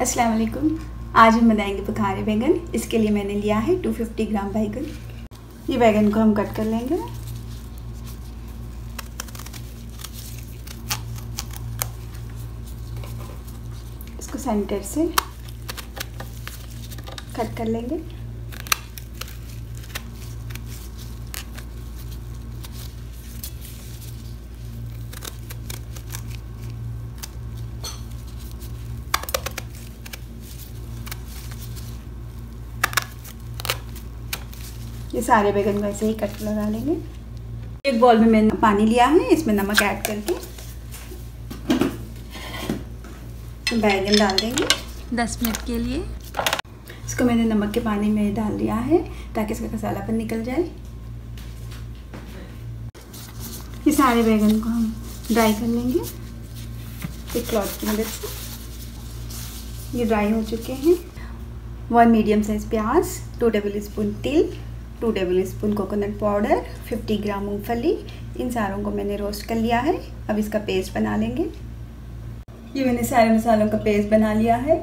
अस्सलाम वालेकुम। आज हम बनाएँगे पखारे बैंगन। इसके लिए मैंने लिया है 250 ग्राम बैंगन। ये बैंगन को हम कट कर लेंगे। इसको सेंटर से कट कर लेंगे। ये सारे बैगन को ऐसे ही कट लगा लेंगे। एक बॉल में मैंने पानी लिया है इसमें नमक ऐड करके। बैगन डाल देंगे। दस मिनट के लिए। इसको मैंने नमक के पानी में डाल दिया है ताकि इसका कसालापन निकल जाए। ये सारे बैगन को हम ड्राई कर लेंगे। एक क्लॉथ की मदद से। ये ड्राई हो चुके हैं। वन मीडियम साइज़ प्याज टू टेबल स्पून तिल। Two tablespoon coconut powder 50 gram मूंगफली, इन सारों को मैंने रोस्ट कर लिया है। अब इसका पेस्ट बना लेंगे। ये मैंने सारे मसालों का पेस्ट बना लिया है।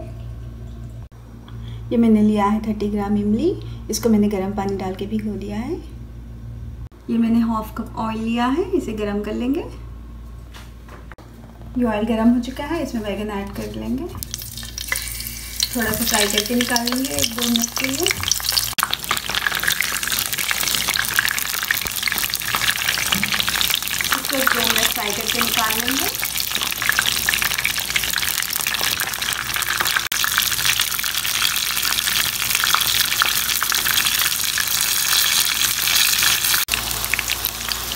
ये मैंने लिया है 30 ग्राम इमली। इसको मैंने गर्म पानी डाल के भिगो लिया है। ये मैंने हाफ़ कप ऑयल लिया है। इसे गर्म कर लेंगे। ये ऑयल गर्म हो चुका है। इसमें बैगन ऐड कर लेंगे। थोड़ा सा फ्राई करके निकालेंगे एक दो मिनट के लिए। इसको दो मिनट फ्राई करके निकाल लेंगे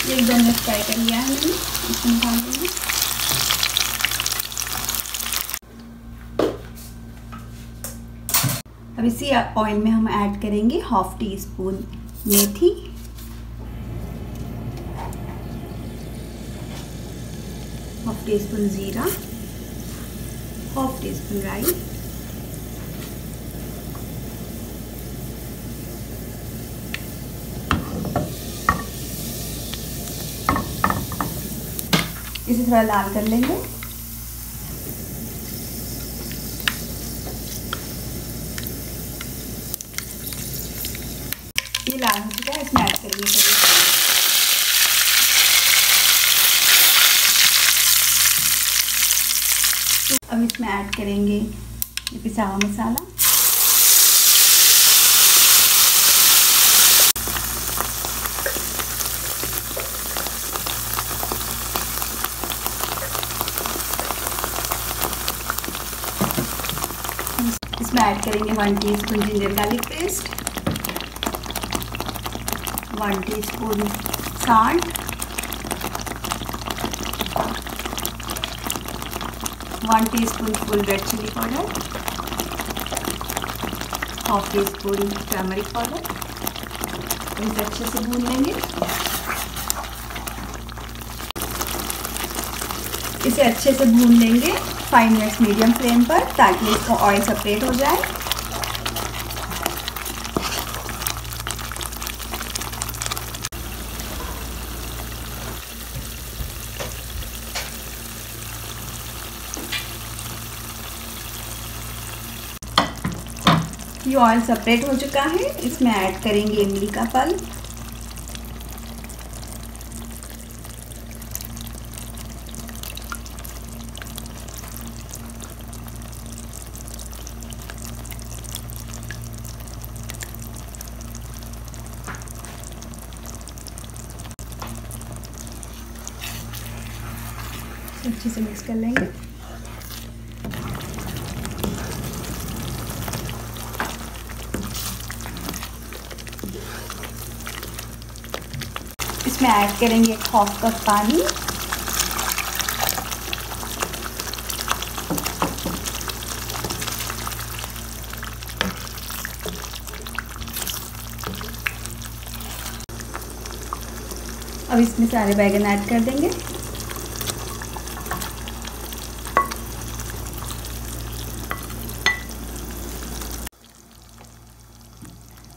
एक दो मिनट फ्राई कर लिया है मैंने, इसको निकाल देंगे अब इसी ऑयल में हम ऐड करेंगे हाफ़ टी स्पून मेथी। टी स्पून ज़ीरा हाफ़ टी स्पून राई इसे थोड़ा लाल कर लेंगे। ये लाल हो चुका है, इसमें ऐड करेंगे अब इसमें ऐड करेंगे ये मसाला। इसमें ऐड करेंगे one teaspoon ginger garlic paste one teaspoon salt one teaspoon full red chilli powder half teaspoon turmeric powder इसे अच्छे से भून लेंगे इसे अच्छे से भून लेंगे फाइव मिनट्स मीडियम फ्लेम पर ताकि इसका ऑयल सेपरेट हो जाए। ये ऑयल सेपरेट हो चुका है। इसमें ऐड करेंगे इमली का फल। अच्छे से मिक्स कर लेंगे। इसमें ऐड करेंगे एक हाफ़ कप पानी। अब इसमें सारे बैगन ऐड कर देंगे।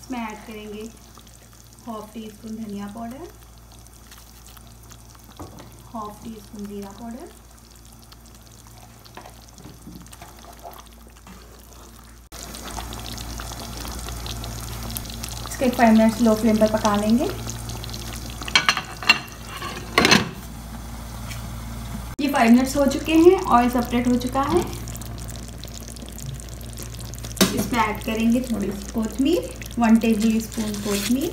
इसमें ऐड करेंगे हाफ़ टी स्पून धनिया पाउडर। हाफ़ टी स्पून जीरा पाउडर इसके फाइव मिनट्स लो फ्लेम पर पका लेंगे। ये फाइव मिनट्स हो चुके हैं ऑयल सेपरेट हो चुका है। इसमें ऐड करेंगे थोड़ी सी कोथमीर वन टेबल स्पून कोथमीर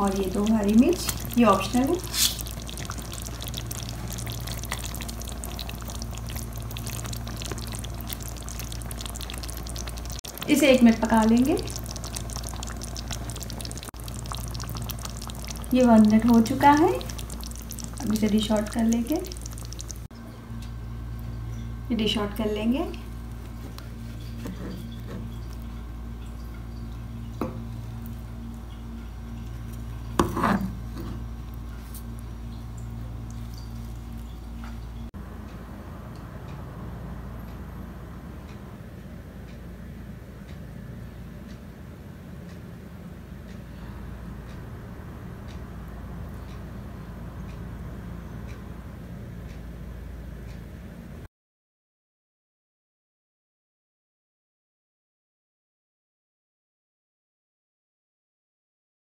और ये दो हरी मिर्च, ये ऑप्शनल है। इसे एक मिनट पका लेंगे। ये वन मिनट हो चुका है। अब इसे डिश आउट कर लेंगे। ये डिश आउट कर लेंगे।